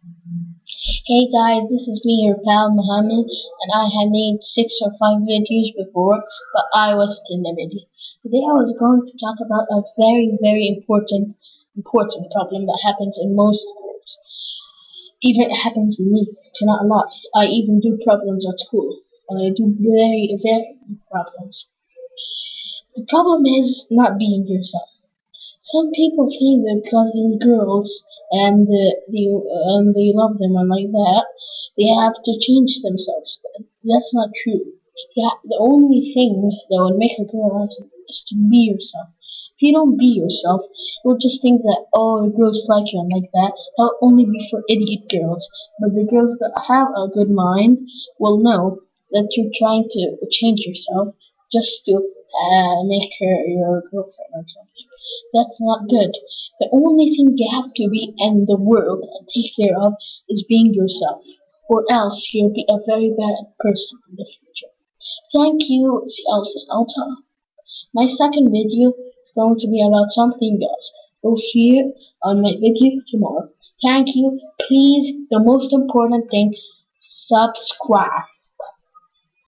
Hey guys, this is me, your pal Muhammad, and I have made six or five videos before, but I wasn't in the video. Today I was going to talk about a very, very important, important problem that happens in most schools. Even it happens to me, to not a lot. I even do problems at school, and I do very, very problems. The problem is not being yourself. Some people think that because they're girls and uh, they and they love them and like that, they have to change themselves. That's not true. Yeah, the only thing that would make a girl like is to be yourself. If you don't be yourself, you'll just think that oh, girls like you and like that. That'll only be for idiot girls. But the girls that have a good mind will know that you're trying to change yourself just to uh, make her your girlfriend or something. That's not good. The only thing you have to be in the world and take care of is being yourself, or else you'll be a very bad person in the future. Thank you, see Elsa Alta. My second video is going to be about something else. You'll see it on my video tomorrow. Thank you. Please, the most important thing, subscribe.